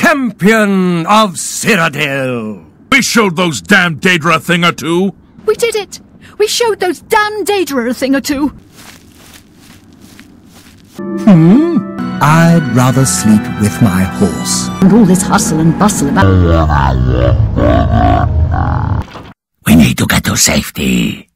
champion of Cyrodiil. We showed those damn Daedra a thing or two. We did it! We showed those damn Daedra a thing or two. Hmm. I'd rather sleep with my horse. And all this hustle and bustle about... We need to get to safety.